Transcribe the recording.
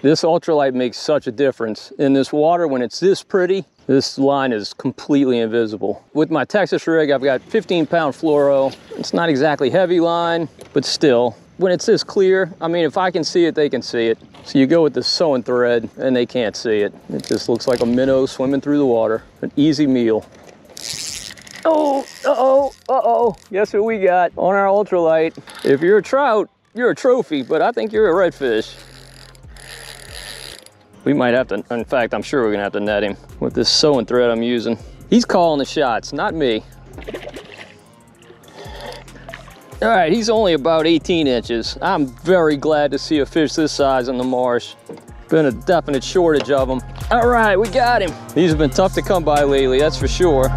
This ultralight makes such a difference. In this water, when it's this pretty, this line is completely invisible. With my Texas rig, I've got 15 pound fluoro. It's not exactly heavy line, but still, when it's this clear, I mean, if I can see it, they can see it. So you go with the sewing thread and they can't see it. It just looks like a minnow swimming through the water. An easy meal. Oh, uh-oh, uh-oh. Guess what we got on our ultralight? If you're a trout, you're a trophy, but I think you're a redfish. We might have to, in fact, I'm sure we're gonna have to net him with this sewing thread I'm using. He's calling the shots, not me. All right, he's only about 18 inches. I'm very glad to see a fish this size in the marsh. Been a definite shortage of them. All right, we got him. These have been tough to come by lately, that's for sure.